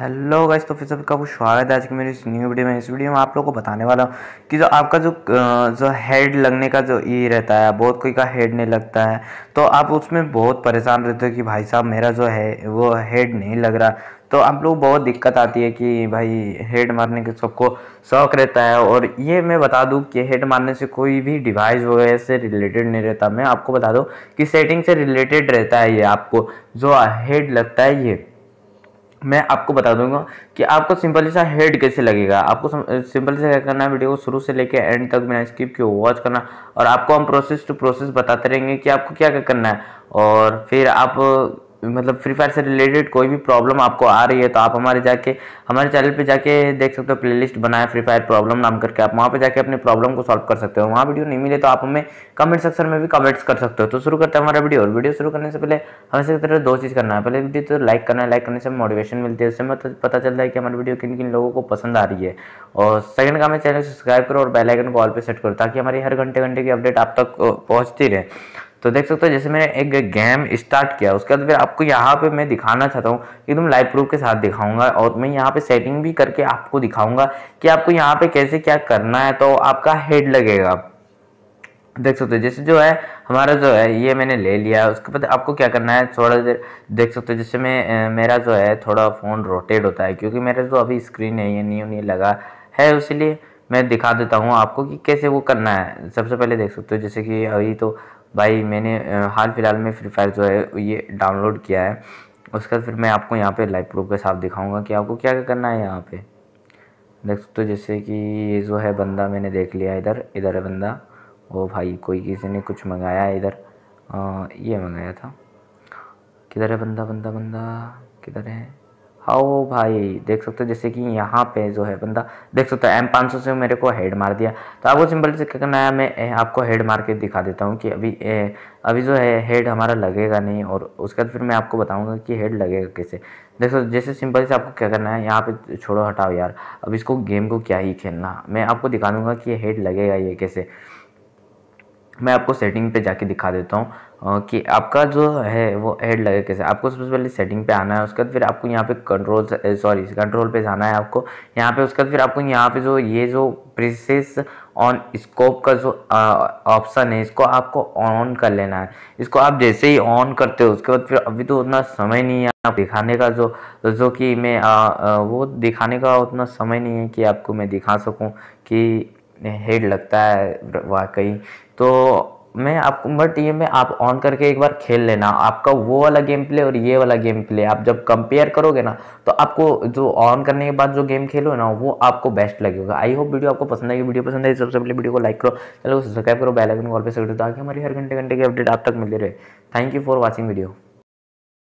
Hello guys तो फिर सभी का स्वागत है आज की मेरी इस न्यू वीडियो में। इस वीडियो में आप लोगों को बताने वाला हूँ कि जो आपका जो जो हेड लगने का जो ई रहता है, बहुत कोई का हेड नहीं लगता है तो आप उसमें बहुत परेशान रहते हो कि भाई साहब मेरा जो है, वो हेड नहीं लग रहा। तो आप लोग बहुत दिक्कत आती है कि भाई हेड मारने के सबको शौक रहता है और ये मैं बता दूँ कि हेड मारने से कोई भी डिवाइस वगैरह से रिलेटेड नहीं रहता। मैं आपको बता दूँ कि सेटिंग से रिलेटेड रहता है ये आपको। जो हेड लगता है ये। मैं आपको बता दूँगा कि आपको सिंपल सा हेड कैसे लगेगा। आपको सिंपल से क्या करना है वीडियो को शुरू से लेकर एंड तक बिना स्किप क्यों वॉच करना और आपको हम प्रोसेस टू प्रोसेस बताते रहेंगे कि आपको क्या क्या करना है। और फिर आप मतलब फ्री फायर से रिलेटेड कोई भी प्रॉब्लम आपको आ रही है तो आप हमारे जाके, हमारे चैनल पे जाके देख सकते हो प्लेलिस्ट बनाया फ्री फायर प्रॉब्लम नाम करके, आप वहाँ पे जाके अपने प्रॉब्लम को सॉल्व कर सकते हो। वहाँ वीडियो नहीं मिले तो आप हमें कमेंट सेक्शन में भी कमेंट्स कर सकते हो। तो शुरू करते हैं हमारा वीडियो और वीडियो शुरू करने से पहले हमें से तरह दो चीज़ करना है। पहले वीडियो तो लाइक करना है लाइक करने से मोटिवेशन मिलती है, उससे मतलब पता चलता है कि हमारी वीडियो किन किन लोगों को पसंद आ रही है। और सेकंड का हमें चैनल सब्सक्राइब करो और बेलाइकन को ऑल पे सेट करो, ताकि हमारी हर घंटे घंटे की अपडेट आप तक पहुँचती रहे। तो देख सकते हो, जैसे मैंने एक गेम स्टार्ट किया, उसके बाद फिर आपको यहाँ पे मैं दिखाना चाहता हूँ एकदम लाइव प्रूफ के साथ दिखाऊँगा और मैं यहाँ पे सेटिंग भी करके आपको दिखाऊँगा कि आपको यहाँ पे कैसे क्या करना है तो आपका हेड लगेगा। देख सकते हो, जैसे जो है, हमारा जो है, ये मैंने ले लिया उसके बाद आपको क्या करना है, थोड़ा देर, देख सकते हो, जैसे मैं मेरा जो है, थोड़ा फ़ोन रोटेट होता है, क्योंकि मेरा जो अभी स्क्रीन है, ये न्यू नहीं लगा है इसलिए मैं दिखा देता हूँ आपको कि कैसे वो करना है। सबसे पहले देख सकते हो, जैसे कि अभी तो भाई मैंने हाल फ़िलहाल में फ्री फायर जो है, ये डाउनलोड किया है। उसके बाद फिर मैं आपको यहाँ पे लाइव प्रूफ के साथ दिखाऊँगा कि आपको क्या क्या करना है यहाँ पे। देख सकते हो जैसे कि ये जो है बंदा मैंने देख लिया इधर इधर है बंदा। ओ भाई, कोई किसी ने कुछ मंगाया है इधर? ये मंगाया था। किधर है बंदा बंदा बंदा? किधर है? हाओ भाई देख सकते हो जैसे कि यहाँ पे जो है बंदा देख सकते हो एम पाँच सौ से मेरे को हेड मार दिया। तो आपको सिंपल से क्या करना है मैं आपको हेड मार के दिखा देता हूँ कि अभी ए, अभी जो है हेड हमारा लगेगा नहीं और उसके बाद फिर मैं आपको बताऊँगा कि हेड लगेगा कैसे। देखो जैसे सिंपल से आपको क्या करना है यहाँ पे छोड़ो हटाओ यार। अब इसको गेम को क्या ही खेलना। मैं आपको दिखा दूँगा कि हेड लगेगा ये कैसे। मैं आपको सेटिंग पे जाके दिखा देता हूँ कि आपका जो है वो हेड लगे कैसे। आपको सबसे पहले सेटिंग पे आना है, उसके बाद फिर आपको यहाँ पे कंट्रोल सॉरी कंट्रोल पे जाना है आपको। यहाँ पे उसके बाद फिर आपको यहाँ पे जो ये जो प्रिसेस ऑन स्कोप का जो ऑप्शन है, इसको आपको ऑन कर लेना है। इसको आप जैसे ही ऑन करते हो, उसके बाद फिर अभी तो उतना समय नहीं है आप दिखाने का जो जो कि मैं वो दिखाने का उतना समय नहीं है कि आपको मैं दिखा सकूँ कि हेड लगता है वाकई। तो मैं आपको, बट ये में आप ऑन करके एक बार खेल लेना। आपका वो वाला गेम प्ले और ये वाला गेम प्ले आप जब कंपेयर करोगे ना तो आपको जो ऑन करने के बाद जो गेम खेलो ना, वो आपको बेस्ट लगेगा। आई होप वीडियो आपको पसंद आएगी वीडियो पसंद आई सबसे पहले वीडियो को लाइक करो। चलो सब्सक्राइब करो बेल आइकन कॉल पे सकते ताकि हमारी हर घंटे घंटे की अपडेट आप तक मिलती रहे। Thank you for watching video